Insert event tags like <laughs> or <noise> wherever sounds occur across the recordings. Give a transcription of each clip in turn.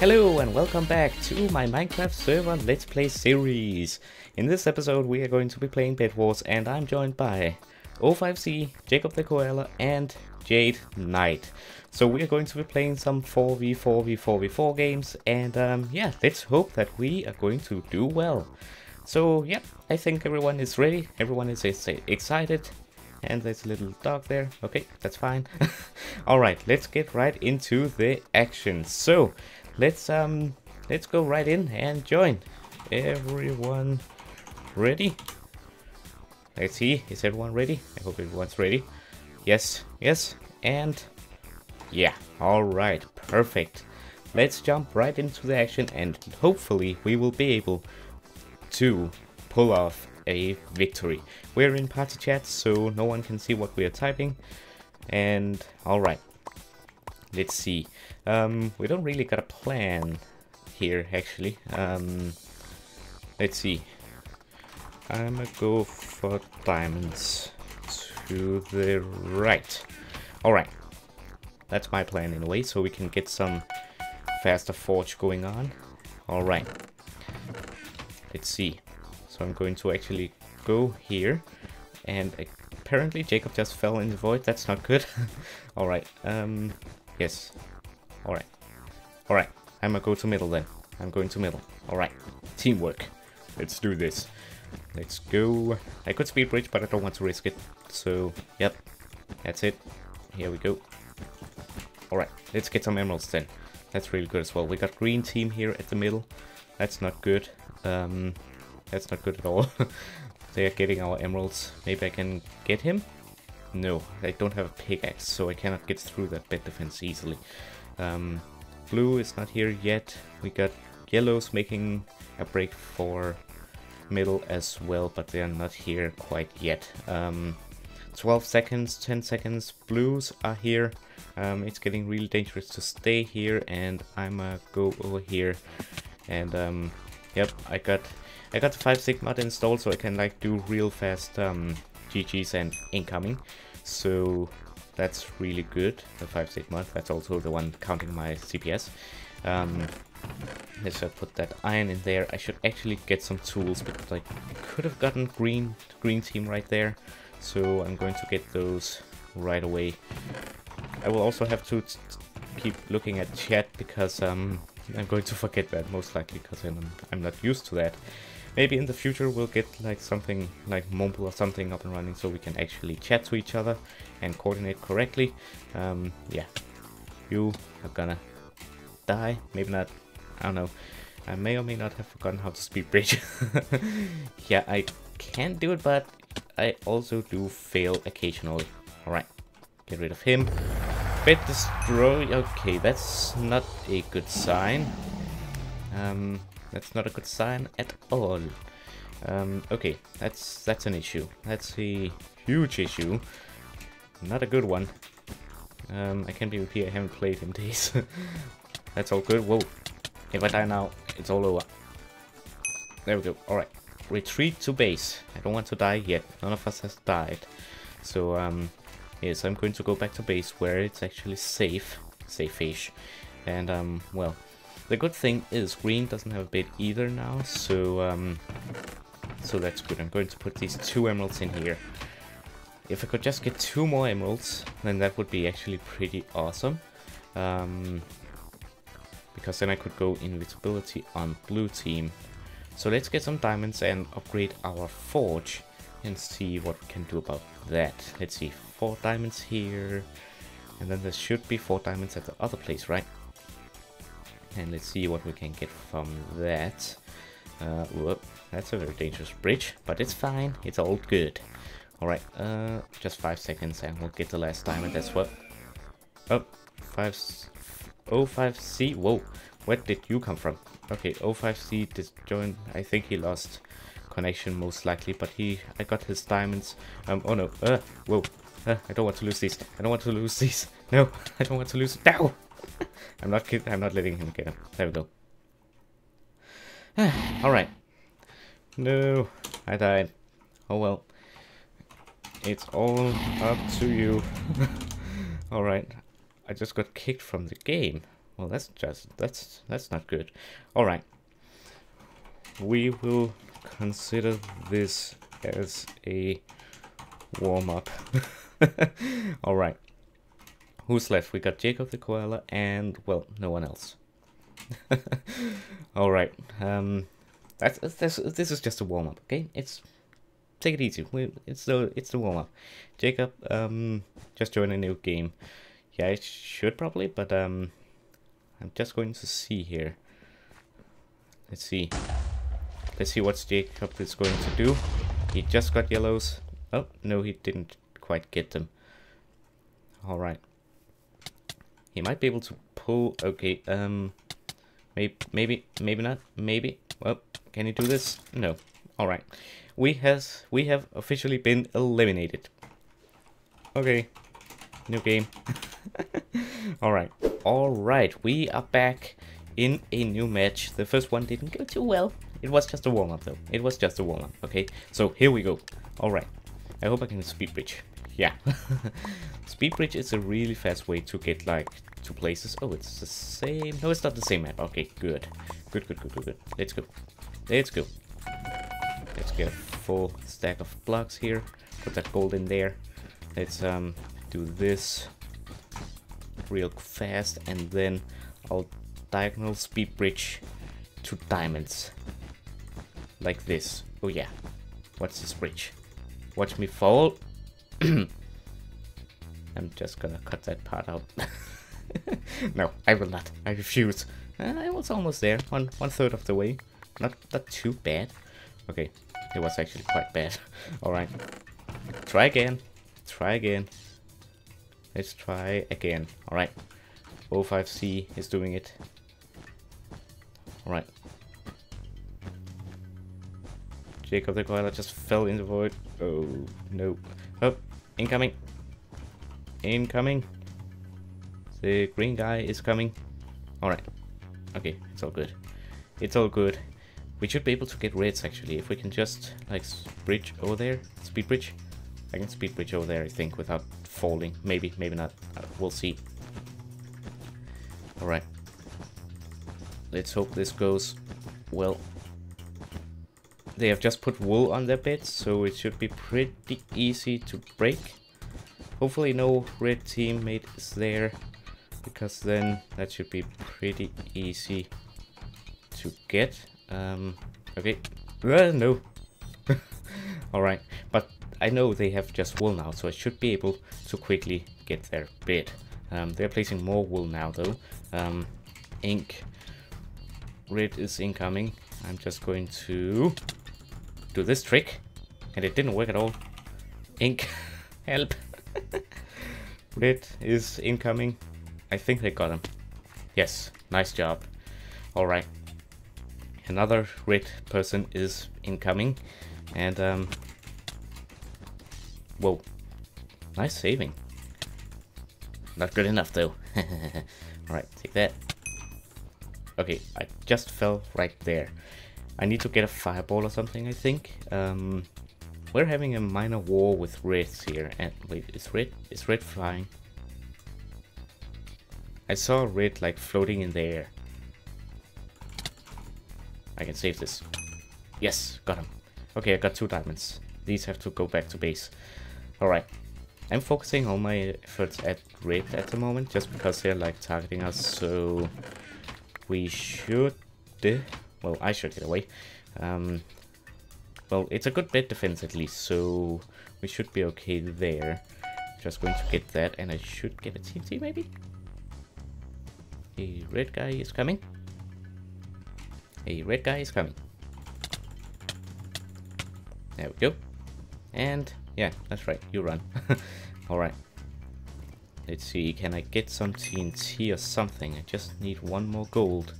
Hello and welcome back to my Minecraft server Let's Play series. In this episode we are going to be playing Bed Wars and I'm joined by O5C, Jacob the Koala and Jade Knight. So we are going to be playing some 4v4v4v4 games and um, yeah, let's hope that we are going to do well. So yeah, I think everyone is ready, everyone is excited and there's a little dog there. Okay, that's fine. <laughs> Alright, let's get right into the action. So, let's um let's go right in and join. Everyone ready? Let's see, is everyone ready? I hope everyone's ready. Yes, yes, and yeah, alright, perfect. Let's jump right into the action and hopefully we will be able to pull off a victory. We're in party chat so no one can see what we are typing. And alright, let's see. Um, we don't really got a plan here, actually. Um, let's see. I'm gonna go for diamonds to the right. Alright. That's my plan in a way, so we can get some faster forge going on. Alright. Let's see. So I'm going to actually go here. And apparently Jacob just fell in the void. That's not good. <laughs> Alright. Um, yes. Alright. Alright. I'm gonna go to middle then. I'm going to middle. Alright. Teamwork. Let's do this. Let's go. I could speed bridge, but I don't want to risk it. So, yep. That's it. Here we go. Alright, let's get some emeralds then. That's really good as well. We got green team here at the middle. That's not good. Um, that's not good at all. <laughs> They're getting our emeralds. Maybe I can get him? No, I don't have a pickaxe, so I cannot get through that bed defense easily. Um, blue is not here yet. We got yellows making a break for middle as well, but they are not here quite yet. Um, 12 seconds, 10 seconds, blues are here. Um, it's getting really dangerous to stay here and I'm gonna go over here and um, yep, I got I got the 5zig installed so I can like do real fast um, GGs and incoming. So that's really good, the 5zig. That's also the one counting my CPS. Um, let's put that iron in there. I should actually get some tools because I could have gotten green green team right there. So I'm going to get those right away. I will also have to keep looking at chat because um, I'm going to forget that most likely because I'm, I'm not used to that. Maybe in the future we'll get like something like Mumble or something up and running so we can actually chat to each other and coordinate correctly. Um, yeah, you are gonna die. Maybe not. I don't know. I may or may not have forgotten how to speed bridge. <laughs> yeah, I can do it, but I also do fail occasionally. Alright, get rid of him. Bed destroy. Okay, that's not a good sign. Um, that's not a good sign at all. Um, okay, that's that's an issue. That's a huge issue. Not a good one. Um, I can't believe I haven't played in days. <laughs> that's all good. Whoa. If I die now, it's all over. There we go. Alright. Retreat to base. I don't want to die yet. None of us has died. So, um, yes, I'm going to go back to base where it's actually safe. Safe-ish. And, um, well, the good thing is green doesn't have a bed either now, so um, so that's good. I'm going to put these two emeralds in here. If I could just get two more emeralds, then that would be actually pretty awesome. Um, because then I could go invisibility on blue team. So let's get some diamonds and upgrade our forge and see what we can do about that. Let's see, four diamonds here. And then there should be four diamonds at the other place, right? and let's see what we can get from that. Uh, whoop, that's a very dangerous bridge, but it's fine, it's all good. Alright, uh, just 5 seconds and we'll get the last diamond that's what. Oh, 5, O5C, whoa, where did you come from? Okay, O5C disjoined, I think he lost connection most likely, but he, I got his diamonds. Um, oh no, uh, whoa, uh, I don't want to lose these, I don't want to lose these, <laughs> no, I don't want to lose, no! <laughs> I'm not kidding, I'm not letting him get them, There we go. <sighs> Alright. No, I died. Oh well. It's all up to you. <laughs> Alright. I just got kicked from the game. Well, that's just that's that's not good. All right. We will consider this as a warm up. <laughs> All right. Who's left? We got Jacob the koala and well, no one else. <laughs> All right. Um, that's this. This is just a warm up. Okay, it's take it easy. It's the it's the warm up. Jacob, um, just joined a new game. Yeah, I should probably, but um, I'm just going to see here. Let's see. Let's see what Jacob is going to do. He just got yellows. Oh, no, he didn't quite get them. Alright. He might be able to pull... Okay, um... Maybe, maybe, maybe not. Maybe. Well, can he do this? No. Alright. We has we have officially been eliminated. Okay. New game. <laughs> Alright. Alright, we are back in a new match. The first one didn't go too well. It was just a warm-up though. It was just a warm-up, okay? So here we go. Alright. I hope I can speed bridge. Yeah. <laughs> speed bridge is a really fast way to get like to places. Oh, it's the same. No, it's not the same map. Okay, good. Good, good, good, good, good. Let's go. Let's go. Let's get a full stack of blocks here. Put that gold in there. Let's um do this real fast and then I'll diagonal speed bridge to diamonds. Like this. Oh yeah. What's this bridge? Watch me fall. <clears throat> I'm just gonna cut that part out. <laughs> no, I will not. I refuse. Uh, I was almost there. One one third of the way. Not not too bad. Okay, it was actually quite bad. <laughs> Alright. Try again. Try again. Let's try again. Alright. O5C is doing it. Alright. Jacob the Koala just fell in the void. Oh, no. Oh, incoming. Incoming. The green guy is coming. Alright. Okay, it's all good. It's all good. We should be able to get reds actually, if we can just like bridge over there. Speed bridge. I can speed bridge over there, I think, without falling. Maybe, maybe not. Uh, we'll see. Alright. Let's hope this goes well. They have just put wool on their beds, so it should be pretty easy to break. Hopefully no red teammate is there, because then that should be pretty easy to get. Um, okay, uh, no. <laughs> Alright, but I know they have just wool now, so I should be able to quickly get their bed. Um, they're placing more wool now though. Um, ink. Red is incoming. I'm just going to do this trick. And it didn't work at all. Ink. <laughs> Help. <laughs> Red is incoming. I think they got him. Yes, nice job. Alright. Another red person is incoming. And, um... Whoa. Nice saving. Not good enough, though. <laughs> Alright, take that. Okay, I just fell right there. I need to get a fireball or something, I think. Um, we're having a minor war with reds here. And wait, is red is red flying? I saw red like floating in the air. I can save this. Yes, got him. Okay, I got two diamonds. These have to go back to base. Alright, I'm focusing all my efforts at red at the moment, just because they're like targeting us, so we should, well I should get away. Um, well, it's a good bed defense at least, so we should be okay there. Just going to get that, and I should get a TNT maybe? A red guy is coming. A red guy is coming. There we go. And yeah, that's right. You run. <laughs> Alright. Let's see. Can I get some TNT or something? I just need one more gold.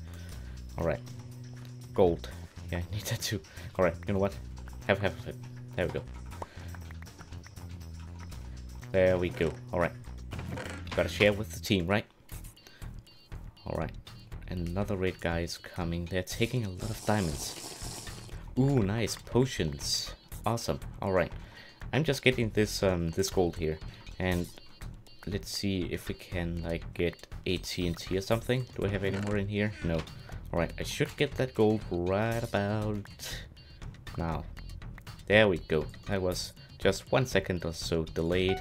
Alright. Gold. Yeah, <laughs> I need that too. Alright, you know what? Have half of it. There we go. There we go. Alright. Gotta share with the team, right? Alright. Another red guy is coming. They're taking a lot of diamonds. Ooh, nice. Potions. Awesome. Alright. I'm just getting this um, this gold here, and let's see if we can like get a TNT or something. Do I have any more in here? No. Alright, I should get that gold right about now. There we go. That was just one second or so delayed.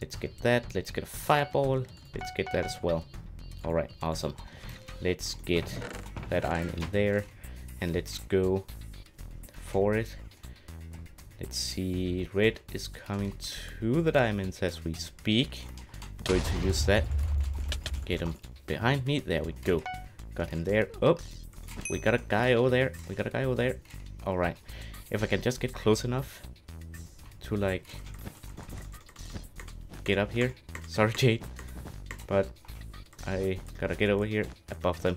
Let's get that. Let's get a fireball. Let's get that as well. Alright, awesome. Let's get that iron in there. And let's go for it. Let's see. Red is coming to the diamonds as we speak. going to use that. Get him behind me. There we go. Got him there. Oh, we got a guy over there. We got a guy over there. Alright. If I can just get close enough to like get up here. Sorry, <laughs> Jade. But I gotta get over here above them.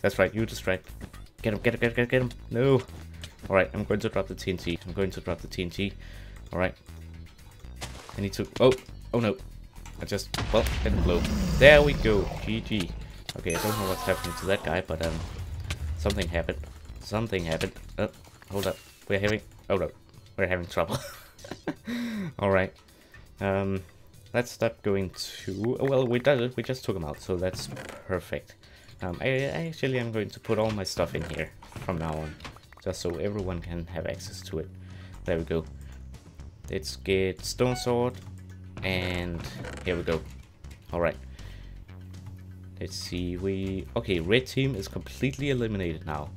That's right, you just distract. Get him, get him, get him, get him. No. Alright, I'm going to drop the TNT. I'm going to drop the TNT. Alright. I need to... Oh, oh no. I just... Well, didn't blow. There we go. GG. Okay, I don't know what's happening to that guy, but um, something happened. Something happened. Oh, hold up. We're having... Oh no. We're having trouble. <laughs> Alright. Um, let's start going to... Well, we did it. We just took them out, so that's perfect. Um, I, I actually am going to put all my stuff in here from now on. Just so everyone can have access to it. There we go. Let's get stone sword. And here we go. Alright. Let's see, we... Okay, red team is completely eliminated now.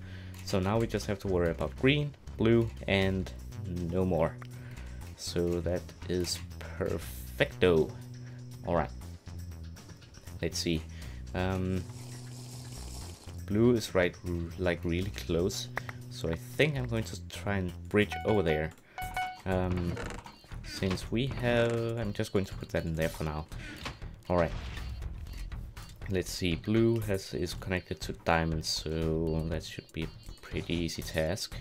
So now we just have to worry about green, blue, and no more. So that is perfecto. Alright. Let's see. Um, blue is right, like really close. So I think I'm going to try and bridge over there. Um, since we have... I'm just going to put that in there for now. Alright. Let's see, blue has is connected to diamond, so that should be a pretty easy task.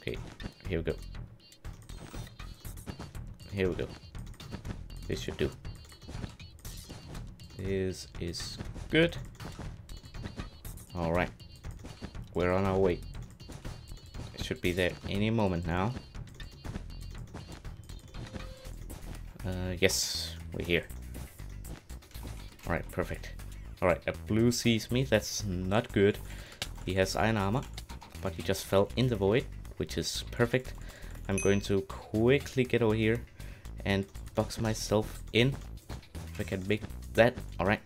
Okay, here we go. Here we go. This should do. This is good. Alright. We're on our way. It should be there any moment now. Uh, yes, we're here. Alright, perfect. Alright, a blue sees me. That's not good. He has iron armor, but he just fell in the void, which is perfect. I'm going to quickly get over here and box myself in. If I can make that. Alright.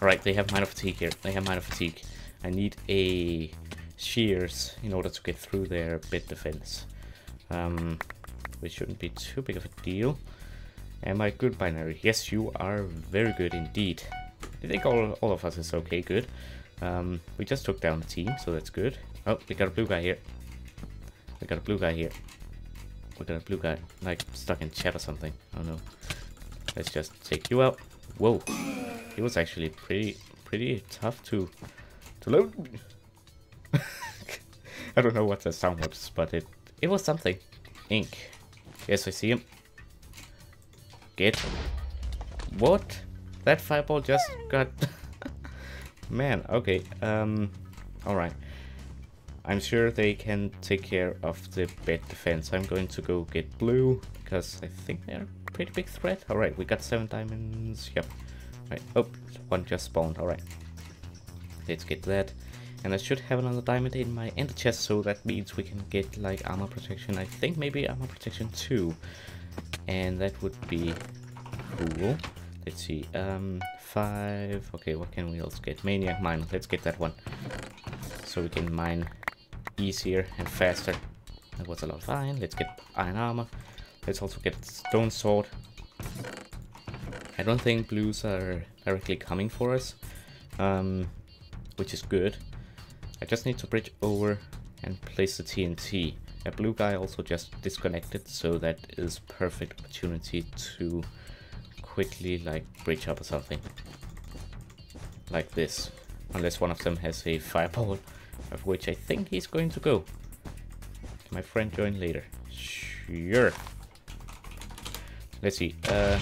Alright, they have miner fatigue here. They have miner fatigue. I need a shears in order to get through their bit defense. Um, which shouldn't be too big of a deal. Am I good binary? Yes, you are very good indeed. I think all, all of us is okay good. Um, we just took down the team, so that's good. Oh, we got a blue guy here. We got a blue guy here. We got a blue guy, like, stuck in chat or something. I don't know. Let's just take you out. Whoa. He was actually pretty, pretty tough to, to load. <laughs> I don't know what the sound was, but it, it was something. Ink. Yes, I see him. Get. What? That fireball just got... <laughs> Man, okay. Um, Alright. I'm sure they can take care of the bed defense. I'm going to go get blue, because I think they're a pretty big threat. Alright, we got seven diamonds. Yep. Right. Oh, one just spawned. Alright. Let's get that. And I should have another diamond in my ender chest, so that means we can get like armor protection. I think maybe armor protection 2 and that would be cool. Let's see, um, five. Okay, what can we else get? Maniac mine. Let's get that one, so we can mine easier and faster. That was a lot of iron. Let's get iron armor. Let's also get stone sword. I don't think blues are directly coming for us, um, which is good. I just need to bridge over and place the TNT. A blue guy also just disconnected, so that is perfect opportunity to quickly like bridge up or something. Like this. Unless one of them has a fireball, of which I think he's going to go. Can my friend join later? Sure. Let's see. Uh,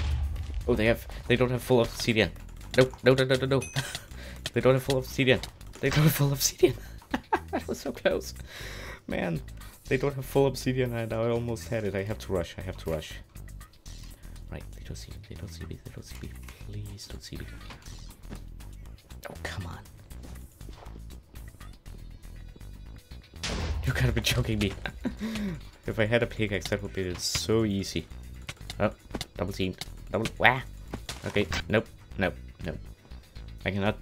oh, they have. They don't have full obsidian. No, no, no, no, no, no. <laughs> they don't have full obsidian. They don't have full obsidian. <laughs> that was so close. Man, they don't have full obsidian and I almost had it. I have to rush. I have to rush. Right, they don't see me, they don't see me, they don't see me. Please don't see me. Oh, come on. Gotta be joking me. <laughs> if I had a pickaxe, that would be so easy. Oh, double team. Double. Wah! Okay, nope, nope, nope. I cannot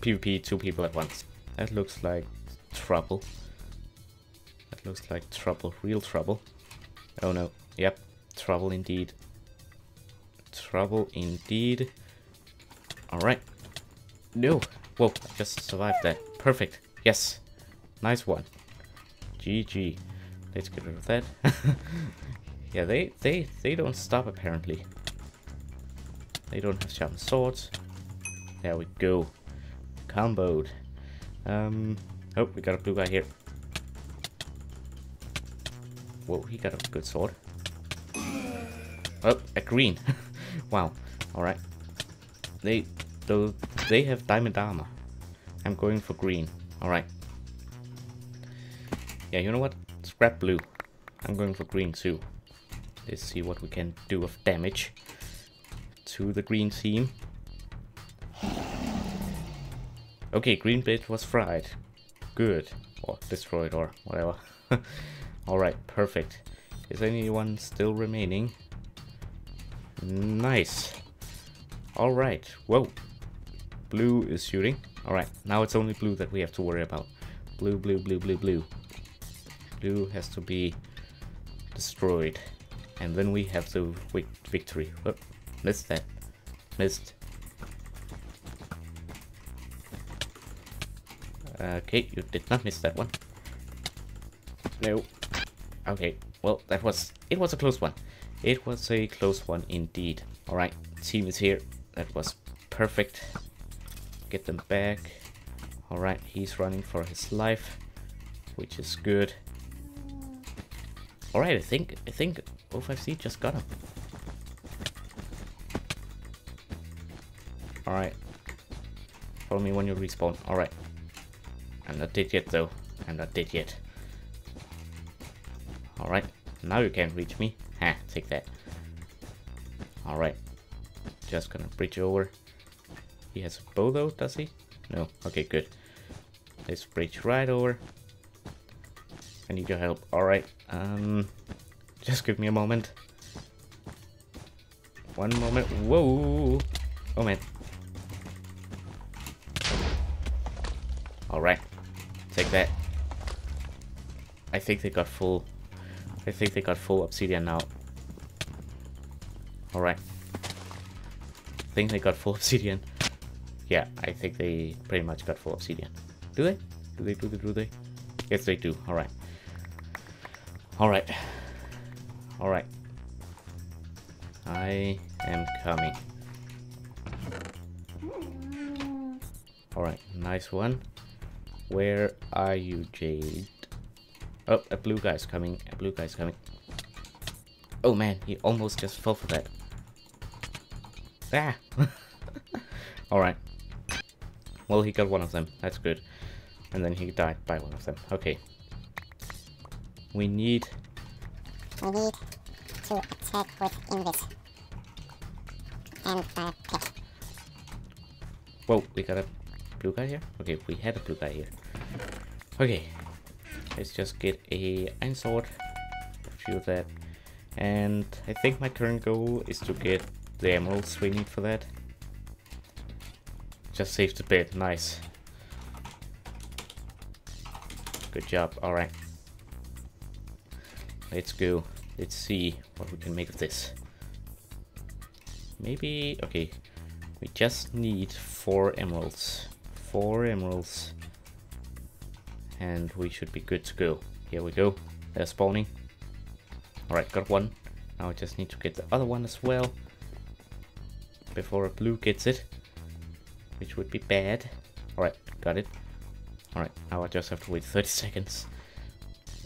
PvP two people at once. That looks like trouble. That looks like trouble, real trouble. Oh no, yep, trouble indeed. Trouble indeed. Alright. No! Whoa, I just survived that. Perfect. Yes. Nice one. GG. Let's get rid of that. yeah, they, they, they don't stop apparently. They don't have sharpened swords. There we go. Comboed. Um, oh, we got a blue guy here. Whoa, he got a good sword. Oh, a green. <laughs> wow. Alright. They, though, they have diamond armor. I'm going for green. Alright. Yeah, you know what? Scrap blue. I'm going for green too. Let's see what we can do of damage to the green team. Okay, green bit was fried. Good. Or destroyed or whatever. <laughs> Alright, perfect. Is anyone still remaining? Nice. Alright, whoa. Blue is shooting. Alright, now it's only blue that we have to worry about. Blue, blue, blue, blue, blue. Blue has to be destroyed. And then we have the victory. Oh, missed that. Missed. Okay, you did not miss that one. No. Okay, well, that was... It was a close one. It was a close one indeed. Alright, team is here. That was perfect. Get them back. Alright, he's running for his life, which is good. Alright, I think I think O5C just got him. Alright. Follow me when you respawn. Alright. I'm not dead yet though. I'm not dead yet. Alright. Now you can't reach me. Ha, take that. Alright. Just gonna bridge over. He has a bow though, does he? No. Okay, good. Let's bridge right over. I need your help. Alright. Um, just give me a moment. One moment. Whoa! Oh man. Alright. Take that. I think they got full. I think they got full obsidian now. Alright. I think they got full <laughs> obsidian. Yeah, I think they pretty much got full obsidian. Do they? Do they? Do they? Do they? Yes, they do. Alright. Alright. Alright. I am coming. Alright, nice one. Where are you, Jade? Oh, a blue guy's coming. A blue guy's coming. Oh man, he almost just fell for that. Ah! <laughs> Alright. Well, he got one of them. That's good. And then he died by one of them. Okay. We need... We need to attack with Invis. And uh, pick. Whoa, we got a blue guy here? Okay, we had a blue guy here. Okay. Let's just get a iron sword. A that. And I think my current goal is to get the emeralds we need for that. Just saved a bit, nice. Good job, alright. Let's go. Let's see what we can make of this. Maybe, okay, we just need four emeralds. Four emeralds. And we should be good to go. Here we go. They're spawning. Alright, got one. Now I just need to get the other one as well. Before a blue gets it. Which would be bad. Alright, got it. Alright, now I just have to wait 30 <laughs> seconds.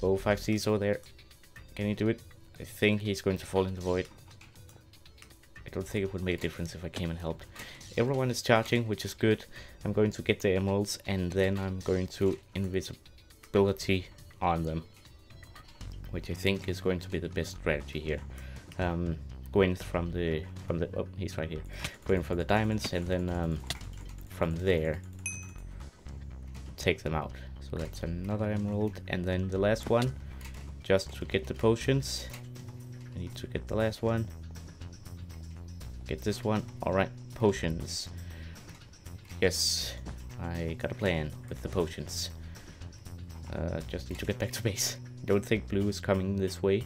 Oh, 5C's over there. Can he do it? I think he's going to fall in the void. I don't think it would make a difference if I came and helped. Everyone is charging, which is good. I'm going to get the emeralds and then I'm going to invisibility on them. Which I think is going to be the best strategy here. Um, go in from the from the oh he's right here. Going for the diamonds and then um, from there take them out. So that's another emerald and then the last one just to get the potions. I need to get the last one. Get this one. Alright, potions. Yes, I got a plan with the potions. Uh, just need to get back to base. Don't think blue is coming this way.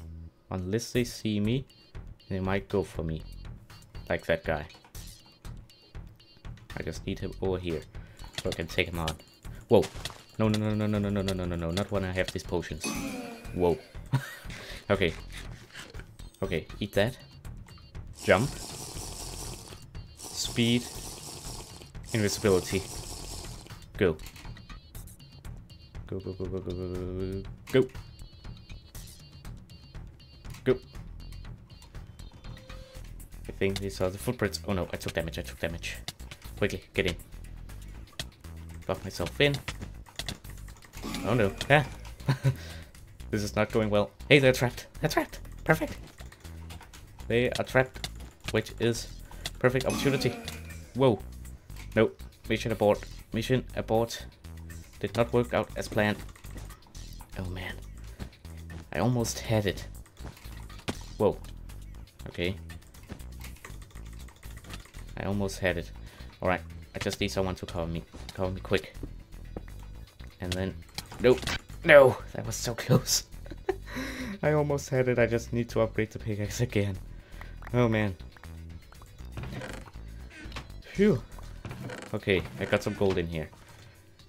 Unless they see me, they might go for me. Like that guy. I just need him over here. So I can take him on. Whoa. No, no, no, no, no, no, no, no, no, no, no. Not when I have these potions. Whoa. <laughs> okay. Okay, eat that. Jump. Speed. Invisibility. Go. Go, go, go, go, go, go, go, go. Go. I think these are the footprints. Oh no, I took damage, I took damage. Quickly, get in. Lock myself in. Oh no. Yeah. <laughs> this is not going well. Hey, they're trapped. They're trapped. Perfect. They are trapped, which is perfect opportunity. Whoa. Nope. Mission abort. Mission abort. Did not work out as planned. Oh man. I almost had it. Whoa. Okay. I almost had it. Alright. I just need someone to cover me. Cover me quick. And then... Nope. No! That was so close. <laughs> I almost had it. I just need to upgrade the pickaxe again. Oh man. Phew. Okay, I got some gold in here.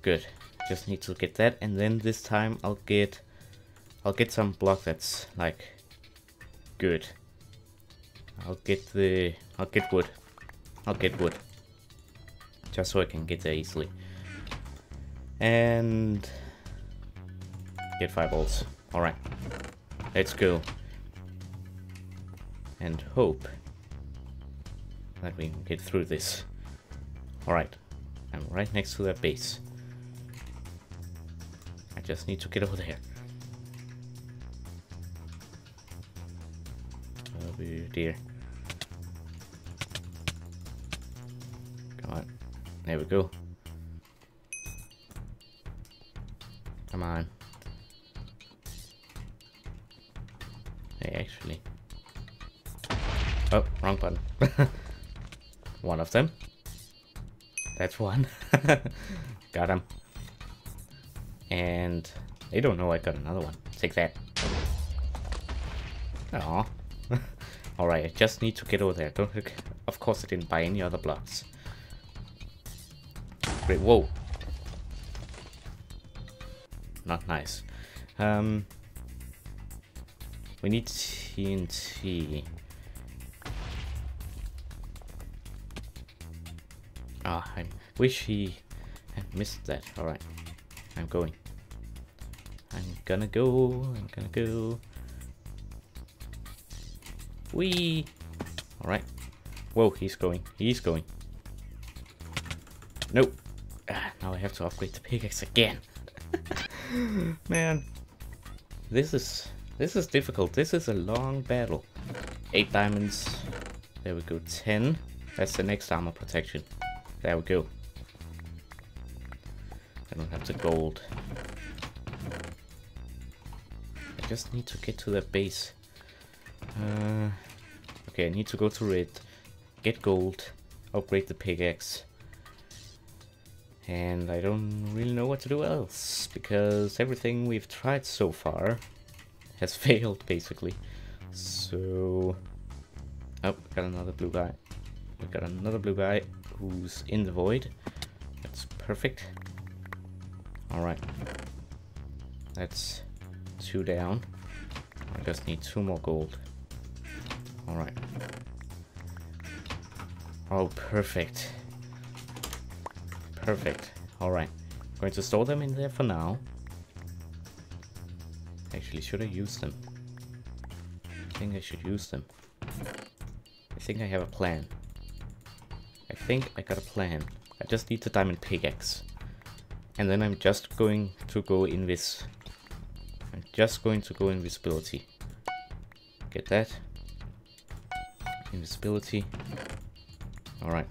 Good. Just need to get that and then this time I'll get I'll get some block that's like good. I'll get the I'll get wood. I'll get wood. Just so I can get there easily. And get five fireballs. Alright. Let's go. And hope that we can get through this. Alright. I'm right next to that base. I just need to get over there. Oh dear. Come on. There we go. Come on. Actually. Oh, wrong button. <laughs> one of them. That's one. <laughs> got him. And they don't know I got another one. Take that. Aw. <laughs> Alright, I just need to get over there. Don't look. Of course I didn't buy any other blocks. Great, whoa. Not nice. Um, we need TNT. Ah, I wish he had missed that. Alright, I'm going. I'm gonna go, I'm gonna go. Wee! Alright. Whoa, he's going, he's going. Nope. Ah, now I have to upgrade the pickaxe again. Man. This is this is difficult. This is a long battle. Eight diamonds. There we go. Ten. That's the next armor protection. There we go. I don't have the gold. I just need to get to the base. Uh, okay, I need to go to red, get gold, upgrade the pickaxe. And I don't really know what to do else, because everything we've tried so far has <laughs> failed, basically. So... Oh, got another blue guy. We got another blue guy who's in the void. That's perfect. Alright. That's two down. I just need two more gold. Alright. Oh, perfect. Perfect. Alright. Going to store them in there for now. Actually, should I use them? I think I should use them. I think I have a plan. I think I got a plan. I just need the diamond pickaxe. And then I'm just going to go in this. I'm just going to go invisibility. Get that. Invisibility. Alright.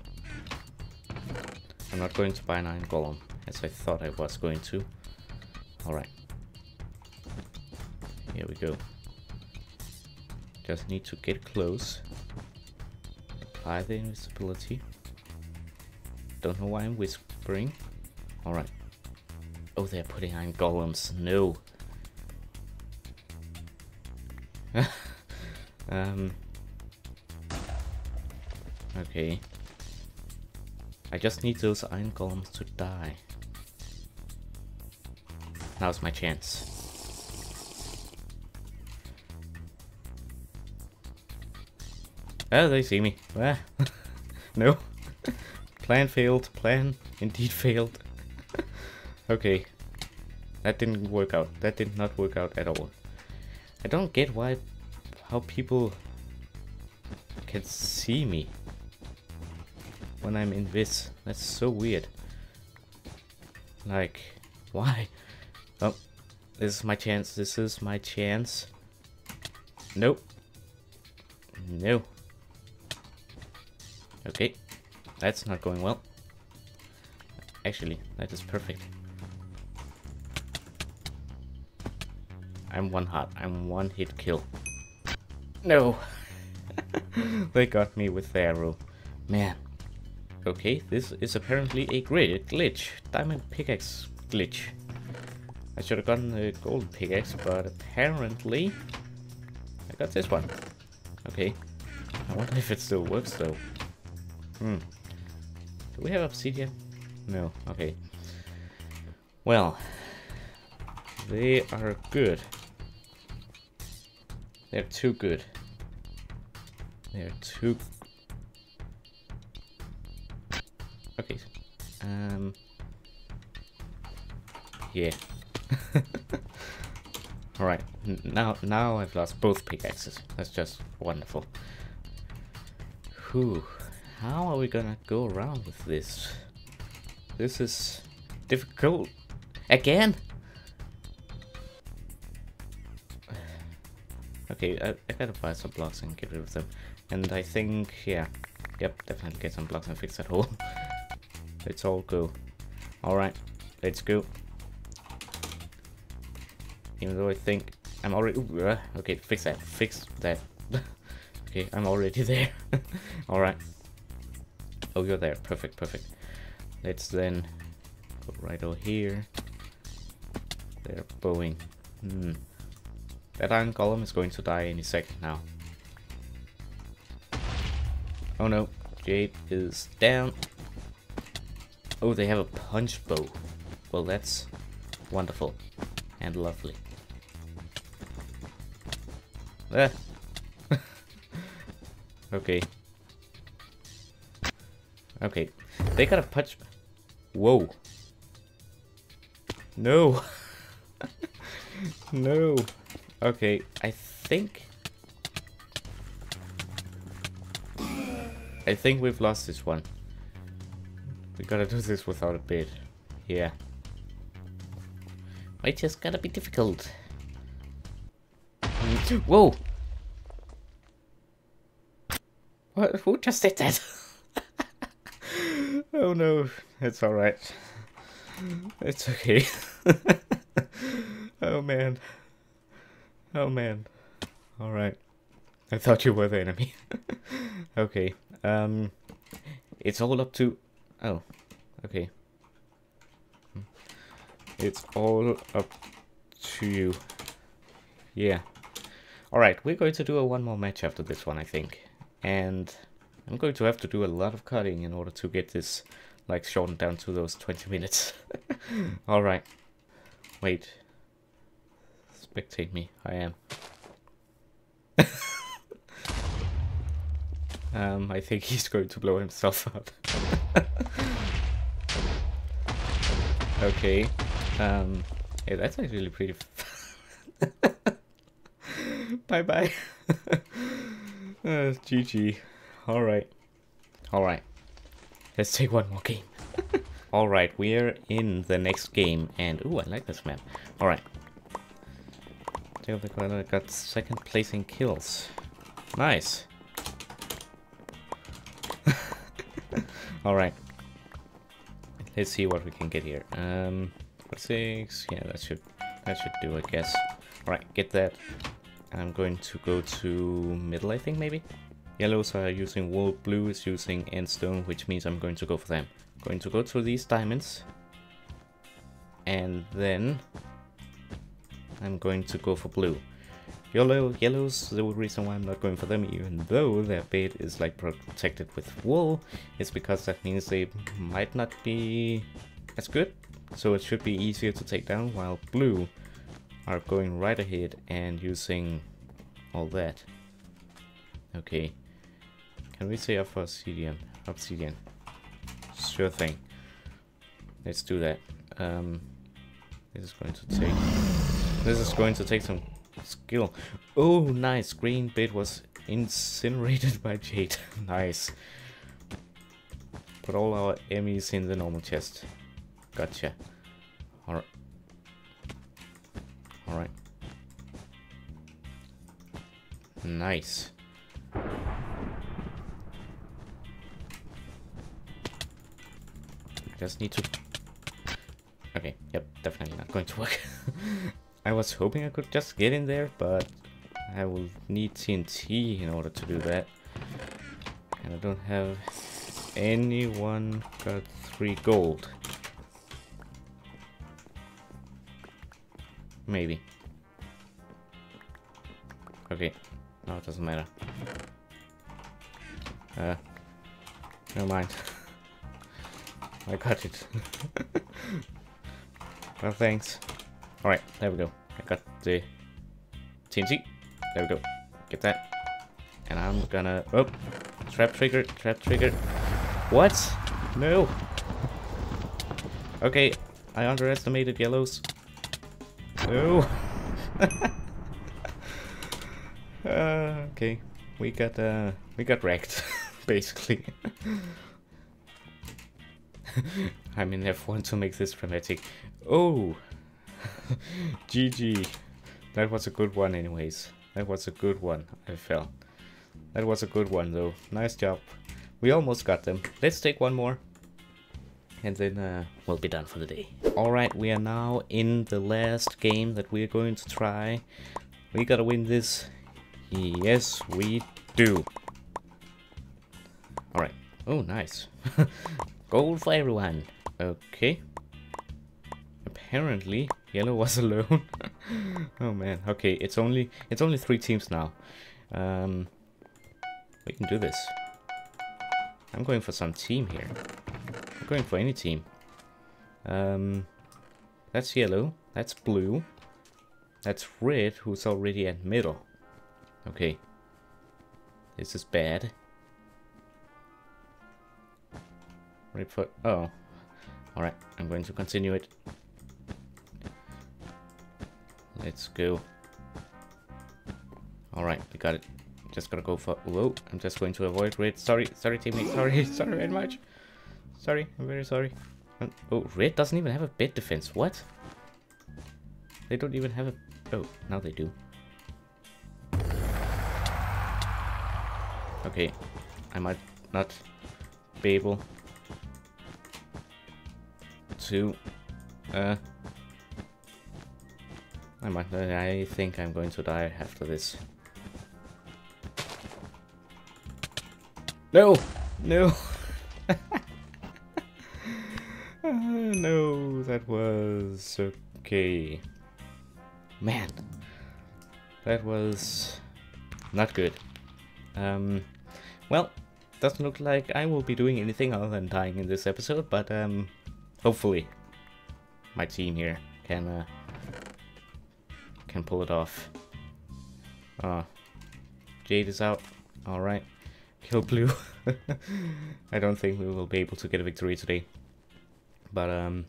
I'm not going to buy an iron golem, as I thought I was going to. Alright. Here we go. Just need to get close. Apply the invisibility. Don't know why I'm whispering. Alright. Oh, they're putting iron golems. No. <laughs> um. Okay. I just need those iron golems to die. Now's my chance. Oh, they see me. Ah. <laughs> no. plan failed. Plan indeed failed. <laughs> okay. That didn't work out. That did not work out at all. I don't get why, how people can see me when I'm in this. That's so weird. Like, why? Oh, this is my chance. This is my chance. Nope. No. Okay, that's not going well. Actually, that is perfect. I'm one hot. I'm one hit kill. No. <laughs> they got me with the arrow. Man. Okay, this is apparently a great glitch. Diamond pickaxe glitch. I should have gotten the gold pickaxe, but apparently I got this one. Okay. I wonder if it still works though. Hmm. Do we have obsidian? No. Okay. Well, they are good. They're too good. They're too... Okay. Um... Yeah. <laughs> Alright, now now I've lost both pickaxes. That's just wonderful. Whew. How are we gonna go around with this? This is difficult. Again? <sighs> Okay, I, I gotta buy some blocks and get rid of them. And I think, yeah, yep, definitely get some blocks and fix that hole. <laughs> let's all go. Alright, let's go. Even though I think I'm already... Ooh, uh, okay, fix that, fix that. <laughs> okay, I'm already there. <laughs> Alright. Oh, you're there. Perfect, perfect. Let's then go right over here. They're bowing. Hmm. That iron golem is going to die any second now. Oh no, Jade is down. Oh, they have a punch bow. Well, that's wonderful and lovely. Ah. <laughs> okay. Okay. They got a punch. Whoa. No. <laughs> no. Okay, I think... I think we've lost this one. We gotta do this without a bid. Yeah. It just gotta be difficult. Whoa! What? Who just did that? <laughs> oh no, it's alright. It's okay. <laughs> oh man. Oh man. Alright. I thought you were the enemy. <laughs> okay. Um it's all up to Oh. Okay. It's all up to you. Yeah. Alright, we're going to do a one more match after this one, I think. And I'm going to have to do a lot of cutting in order to get this like shortened down to those 20 minutes. <laughs> Alright. Wait. Spectate me. I am. <laughs> um, I think he's going to blow himself up. <laughs> okay. Um, yeah, that's actually pretty... Bye-bye. uh, GG. Alright. Alright. Let's take one more game. <laughs> Alright, we're in the next game, and... Ooh, I like this map. Alright. Take the I got second place in kills. Nice. <laughs> Alright. Let's see what we can get here. Um, six. Yeah, that should that should do, I guess. Alright, get that. I'm going to go to middle, I think, maybe? Yellows are using wool, blue is using endstone, which means I'm going to go for them. Going to go to these diamonds. And then I'm going to go for blue. Yellow, yellows, the reason why I'm not going for them, even though their bait is like protected with wool, is because that means they might not be as good. So it should be easier to take down, while blue are going right ahead and using all that. Okay. Can we say up for obsidian? Obsidian. Sure thing. Let's do that. Um, this is going to take... This is going to take some skill. Oh, nice. Green bit was incinerated <laughs> by Jade. <laughs> nice. Put all our Emmys in the normal chest. Gotcha. Alright. Alright. Nice. Just need to... Okay, yep, definitely not going to work. <laughs> I was hoping I could just get in there, but I will need TNT in order to do that. And I don't have anyone got three gold. Maybe. Okay. No, it doesn't matter. Uh, never mind. <laughs> I got it. <laughs> well, thanks. Alright, there we go. I got the TNT. There we go. Get that. And I'm gonna... Oh! Trap trigger, trap trigger. What? No! okay, I underestimated yellows. No! <laughs> uh, okay, we got, uh, we got wrecked, <laughs> basically. <laughs> I'm in F1 to make this dramatic. Oh! <laughs> GG. That was a good one anyways. That was a good one, I fell. That was a good one though. Nice job. We almost got them. Let's take one more. And then uh, we'll be done for the day. Alright, we are now in the last game that we're going to try. We gotta win this. Yes, we do. Alright. Oh, nice. <laughs> Gold for everyone. Okay. Apparently, yellow was <laughs> alone. oh man. Okay, it's only it's only three teams now. Um, we can do this. I'm going for some team here. I'm going for any team. Um, that's yellow. That's blue. That's red, who's already at middle. Okay. This is bad. Foot. Oh. Alright, I'm going to continue it. Let's go. Alright, we got it. Just gotta go for... Whoa, I'm just going to avoid red. Sorry, sorry teammate. Sorry, <laughs> sorry very much. Sorry, I'm very sorry. Um, oh, red doesn't even have a bed defense. What? They don't even have a... Oh, now they do. Okay, I might not be able to... Uh, I might... I think I'm going to die after this. No! No! uh, <laughs> no, that was okay. Man, that was not good. Um, well, doesn't look like I will be doing anything other than dying in this episode, but um, hopefully my team here can uh, can pull it off. Uh, Jade is out. All right, kill blue. <laughs> I don't think we will be able to get a victory today, but um,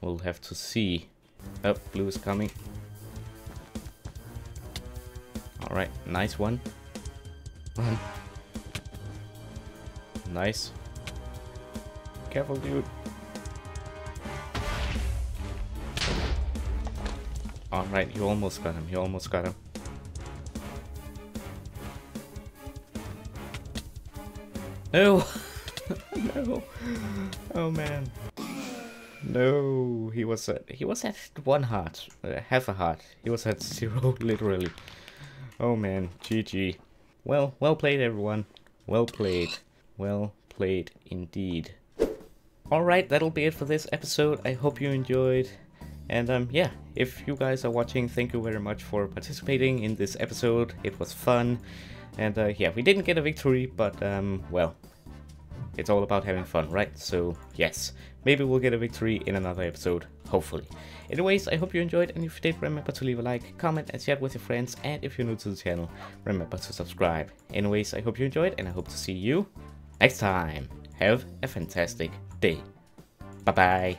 we'll have to see. Oh, blue is coming. All right, nice one. Run. Nice. Careful, dude. Alright, you almost got him. You almost got him. No! <laughs> no! Oh man. No, he was at, he was at one heart, uh, half a heart. He was at <laughs> zero, literally. Oh man, GG. Well, well played everyone. Well played. Well played indeed. Alright, that'll be it for this episode. I hope you enjoyed. And um, yeah, if you guys are watching, thank you very much for participating in this episode. It was fun. And uh, yeah, we didn't get a victory, but um, well, it's all about having fun, right? So yes, maybe we'll get a victory in another episode, hopefully. Anyways, I hope you enjoyed, and if you did, remember to leave a like, comment, and share it with your friends. And if you're new to the channel, remember to subscribe. Anyways, I hope you enjoyed, and I hope to see you next time. Have a fantastic day. Bye bye.